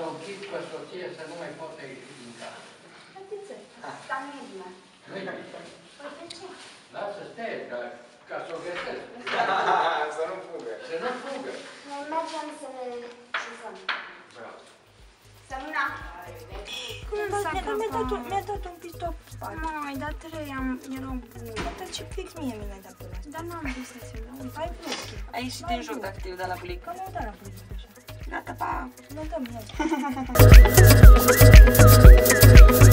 Să o închid pe soție să nu mai poată ieși din casă. Dar de ce? Dar nu e bine. Nu e bine. Păi de ce? Lasă stai, dar ca să o găsesc. Să nu fugă. Să nu fugă. Noi mergem să ne șezăm. Bravo. Sămâna! Cum s-a Mi-a dat, mi-a dat, un, crăpat? mi-a dat un pistop pe spate. Mai, dar trei am, erau bune. Dar ce fix mie mi l-ai dat pe ăla. Dar n-am vrut să ți-l dau. Ai vrut. Ai ieșit din joc dacă te-ai dat la bulic. Că mi-au dat la 那个吧，那个没有。